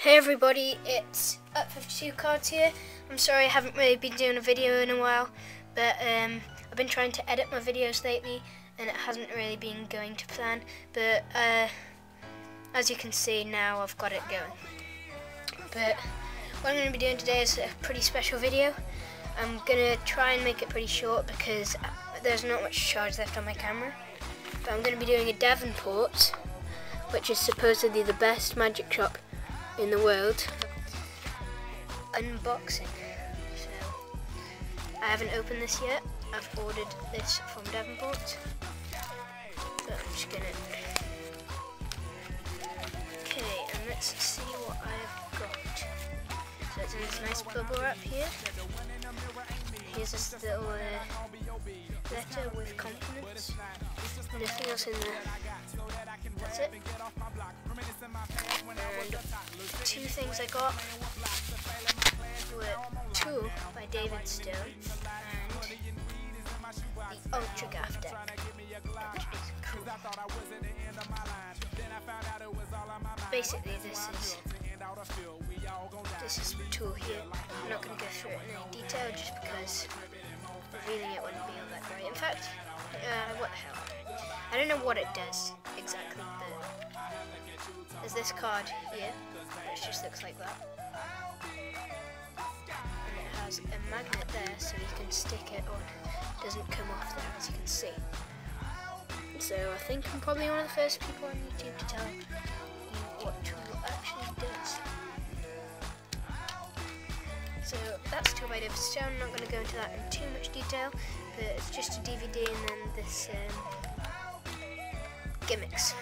Hey everybody, it's Up52 Cards here. I'm sorry I haven't really been doing a video in a while, but um, I've been trying to edit my videos lately and it hasn't really been going to plan, but uh, as you can see now I've got it going. But what I'm going to be doing today is a pretty special video. I'm going to try and make it pretty short because there's not much charge left on my camera. But I'm going to be doing a Davenport, which is supposedly the best magic shop in the world. Unboxing. So, I haven't opened this yet. I've ordered this from Davenport. But I'm just gonna... Okay, and let's see what I've got. So it's in this nice bubble wrap here. Here's this little uh, letter with compliments. Nothing else in there. That's it. Two things I got were two by David Stone and the Ultra Gaff deck, which is cool. Basically, this is this is tool here. I'm not going to go through it in any detail just because revealing it wouldn't be all that great. In fact, uh, what the hell? I don't know what it does exactly, there's this card here, which just looks like that. And it has a magnet there, so you can stick it on. It doesn't come off there, as you can see. So I think I'm probably one of the first people on YouTube to tell you what tool actually does. So that's Tool by David Stone. I'm not going to go into that in too much detail, but it's just a DVD and then this um, gimmicks.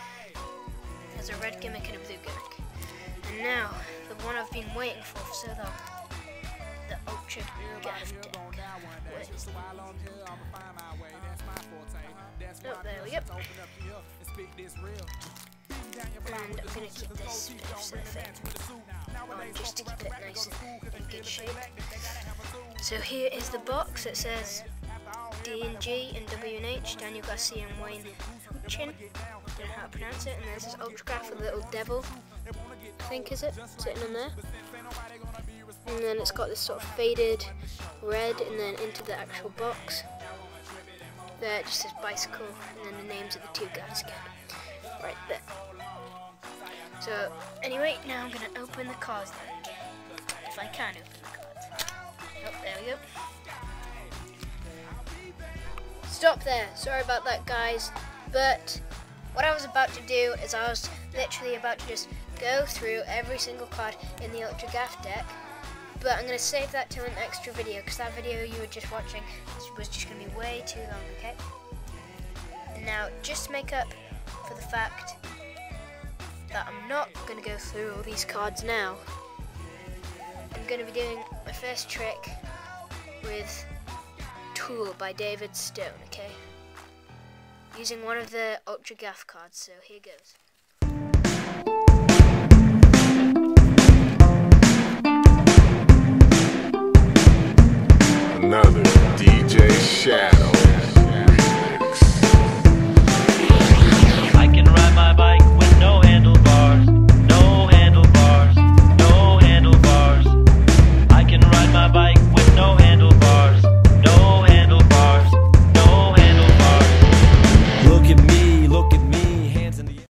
There's a red gimmick and a blue gimmick. And now, the one I've been waiting for for so long, the Ultra Gaff deck. Oh, there we. And I'm to keep this of cellophane on just to keep it nice and in good shape. So here is the box. It says D and G and W and H, Daniel Garcia and Wayne Chin. Don't know how to pronounce it. And there's this Ultra Gaff a little devil, I think is it, sitting on there. And then it's got this sort of faded red and then into the actual box. There just says bicycle and then the names of the two guys again. Right there. So, anyway, now I'm going to open the cards then. If I can open the cards. Oh, there we go. Stop there. Sorry about that, guys. But what I was about to do is I was literally about to just go through every single card in the Ultra Gaff deck. But I'm going to save that to an extra video because that video you were just watching was just going to be way too long, okay? Now, just to make up for the fact that I'm not going to go through all these cards now. I'm going to be doing my first trick with Tool by David Stone, okay? Using one of the Ultra Gaff cards, so here goes. Another DJ Shadow.